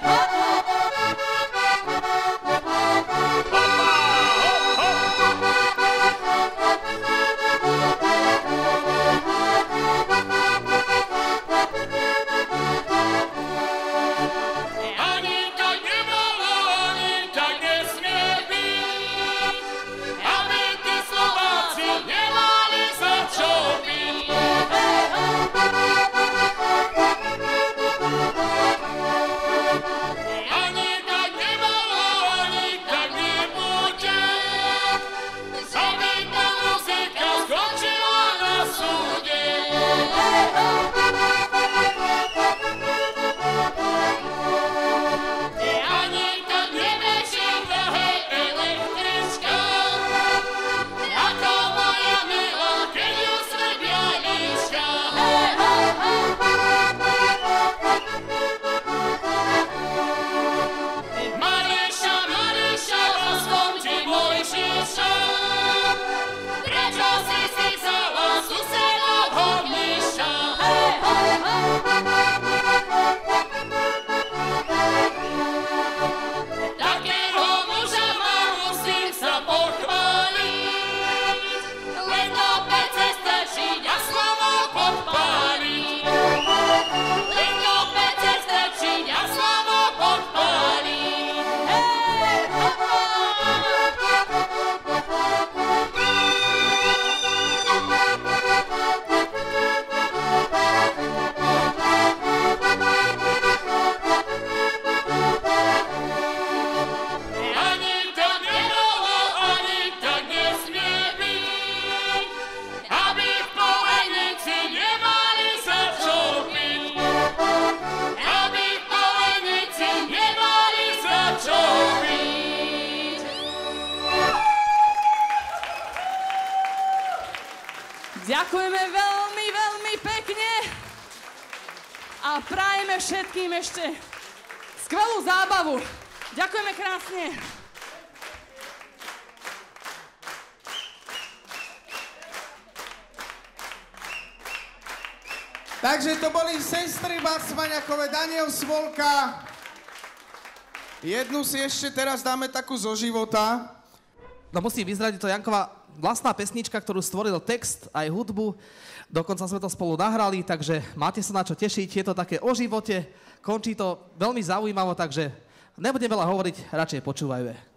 Oh. Ďakujeme veľmi, veľmi pekne a prajeme všetkým ešte skvelú zábavu. Ďakujeme krásne. Takže to boli sestry Bacmaňakové, Daniel Svolka. Jednu si ešte teraz dáme takú zo života. No musím vyzradiť, to Janková vlastná pesnička, ktorú stvoril text aj hudbu. Dokonca sme to spolu nahrali, takže máte sa na čo tešiť. Je to také o živote, končí to veľmi zaujímavo, takže nebudem veľa hovoriť, radšej počúvajme.